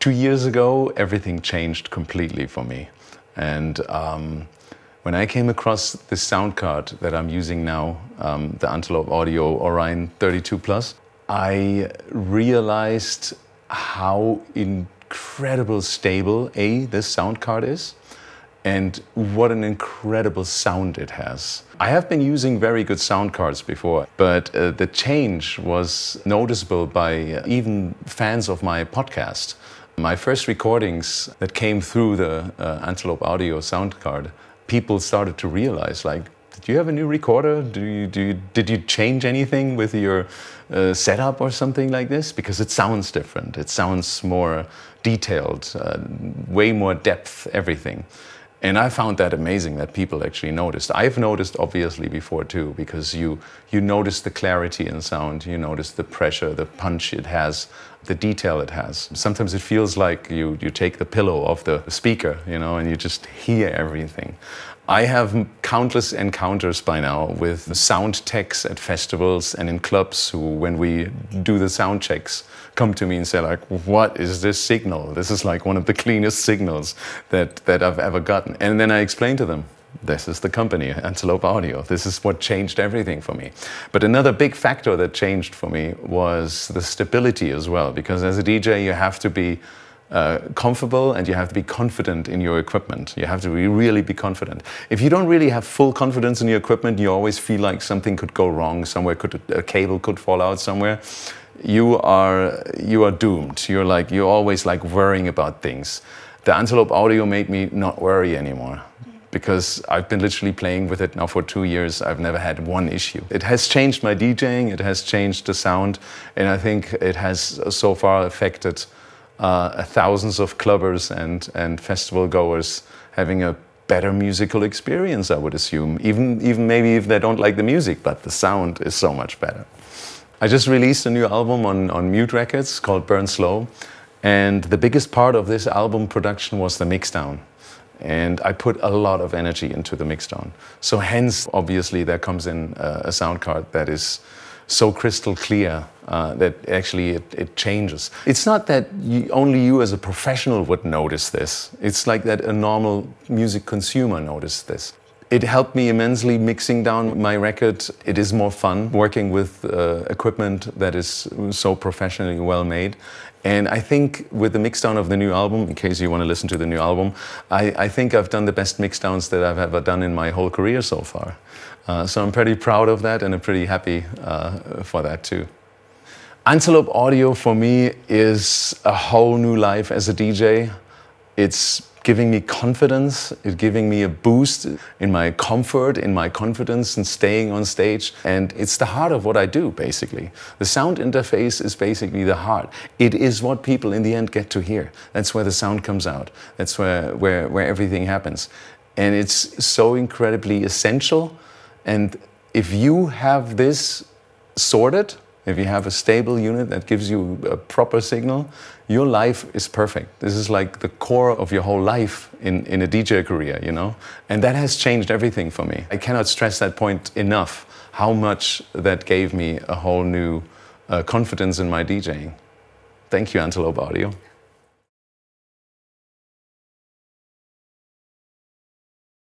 Two years ago, everything changed completely for me. And um, when I came across this sound card that I'm using now, um, the Antelope Audio Orion 32 Plus, I realized how incredible stable A, this sound card is, and what an incredible sound it has. I have been using very good sound cards before, but uh, the change was noticeable by uh, even fans of my podcast. My first recordings that came through the uh, Antelope Audio sound card, people started to realize like, did you have a new recorder? Do you, do you, did you change anything with your uh, setup or something like this? Because it sounds different. It sounds more detailed, uh, way more depth, everything. And I found that amazing that people actually noticed. I've noticed obviously before too, because you, you notice the clarity in sound, you notice the pressure, the punch it has, the detail it has. Sometimes it feels like you, you take the pillow off the speaker, you know, and you just hear everything. I have countless encounters by now with sound techs at festivals and in clubs who, when we do the sound checks, come to me and say like, what is this signal? This is like one of the cleanest signals that, that I've ever gotten. And then I explain to them, this is the company, Antelope Audio. This is what changed everything for me. But another big factor that changed for me was the stability as well, because as a DJ, you have to be uh, comfortable and you have to be confident in your equipment. You have to be, really be confident. If you don't really have full confidence in your equipment, you always feel like something could go wrong somewhere, could, a cable could fall out somewhere. You are, you are doomed. You're, like, you're always like worrying about things. The Antelope Audio made me not worry anymore because I've been literally playing with it now for two years. I've never had one issue. It has changed my DJing, it has changed the sound, and I think it has so far affected uh, thousands of clubbers and, and festival goers having a better musical experience, I would assume. Even, even maybe if they don't like the music, but the sound is so much better. I just released a new album on, on Mute Records called Burn Slow. And the biggest part of this album production was the mixdown. And I put a lot of energy into the mixdown. So hence, obviously, there comes in a, a sound card that is so crystal clear uh, that actually it, it, changes. It's not that you, only you as a professional would notice this. It's like that a normal music consumer noticed this. It helped me immensely mixing down my record. It is more fun working with uh, equipment that is so professionally well made. And I think with the mixdown of the new album, in case you want to listen to the new album, I, I think I've done the best mixdowns that I've ever done in my whole career so far. Uh, so I'm pretty proud of that and I'm pretty happy uh, for that too. Antelope Audio for me is a whole new life as a DJ. It's giving me confidence, it's giving me a boost in my comfort, in my confidence in staying on stage. And it's the heart of what I do, basically. The sound interface is basically the heart. It is what people in the end get to hear. That's where the sound comes out. That's where, where, where everything happens. And it's so incredibly essential. And if you have this sorted, if you have a stable unit that gives you a proper signal, your life is perfect. This is like the core of your whole life in, in a DJ career, you know? And that has changed everything for me. I cannot stress that point enough, how much that gave me a whole new uh, confidence in my DJing. Thank you, Antelope Audio.